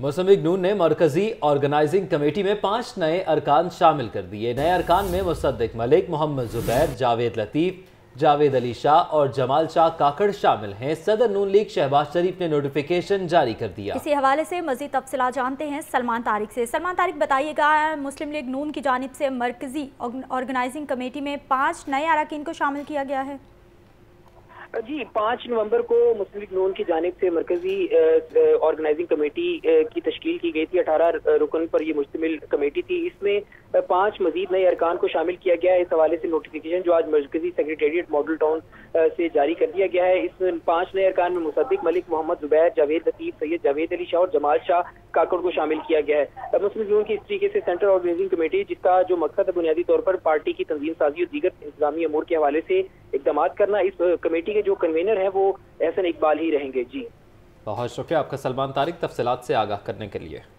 مسلم league نون نے مرکزی organising committee میں پانچ نئے ارکان شامل کر دیے۔ نئے ارکان میں مصدق ملک محمد زبیر، جاوید لطیف، جاوید علی شاہ اور جمال شاہ کاکڑ شامل ہیں۔ صدر نون لیگ شہباز شریف نے نوٹیفیکیشن جاری کر دیا۔ اسی حوالے سے مزید تفصیلات جانتے ہیں سلمان طارق سے۔ سلمان طارق، بتائیے گا، مسلم لیگ نون کی جانب سے مرکزی آرگنائزنگ کمیٹی میں پانچ نئے اراکین کو شامل کیا گیا ہے۔ جی پانچ نومبر کو مسلم لیگ نون کی جانب سے مرکزی آرگنائزنگ کمیٹی کی تشکیل کی گئی تھی۔ اٹھارہ رکن پر یہ مشتمل کمیٹی تھی۔ اس میں پانچ مزید نئے ارکان کو شامل کیا گیا ہے۔ اس حوالے سے نوٹیفیکیشن جو آج مرکزی سیکریٹریٹ ماڈل ٹاؤن سے جاری کر دیا گیا ہے۔ اس پانچ نئے ارکان میں مصدق ملک محمد زبیر، جاوید لطیف، سید جاوید علی شاہ اور جمال شاہ کاکڑ کو شامل کیا گیا ہے۔ مسلم لیگ نون کی اس طریقے سے سینٹرل آرگنائزنگ کمیٹی جس کا جو مقصد ہے بنیادی طور پر پارٹی کی تنظیم سازی اور دیگر انتظامی امور کے حوالے سے اقدامات کرنا، اس کمیٹی کے جو کنوینر ہیں، وہ احسن اقبال ہی رہیں گے۔ جی۔ بہت شکریہ آپ کا سلمان طارق تفصیلات سے آگاہ کرنے کے لیے۔